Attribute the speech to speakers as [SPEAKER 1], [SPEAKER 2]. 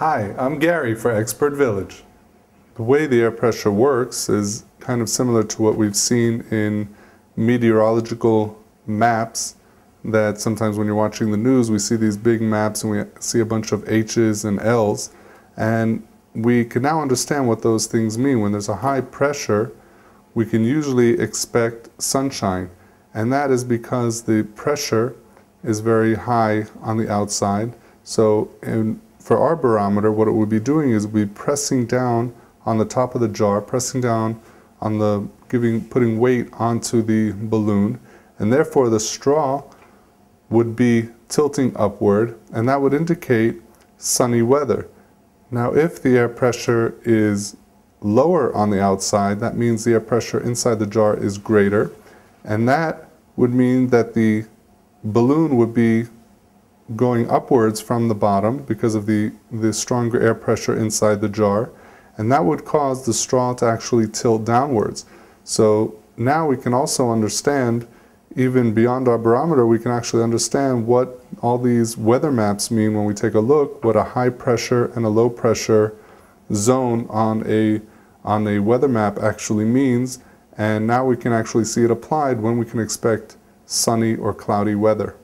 [SPEAKER 1] Hi, I'm Gary for Expert Village. The way the air pressure works is kind of similar to what we've seen in meteorological maps that sometimes when you're watching the news we see these big maps and we see a bunch of H's and L's and we can now understand what those things mean. When there's a high pressure we can usually expect sunshine and that is because the pressure is very high on the outside. So in, for our barometer, what it would be doing is we'd be pressing down on the top of the jar, pressing down on the giving putting weight onto the balloon, and therefore the straw would be tilting upward, and that would indicate sunny weather. Now, if the air pressure is lower on the outside, that means the air pressure inside the jar is greater, and that would mean that the balloon would be going upwards from the bottom because of the, the stronger air pressure inside the jar, and that would cause the straw to actually tilt downwards. So now we can also understand, even beyond our barometer, we can actually understand what all these weather maps mean when we take a look, what a high pressure and a low pressure zone on a, on a weather map actually means, and now we can actually see it applied when we can expect sunny or cloudy weather.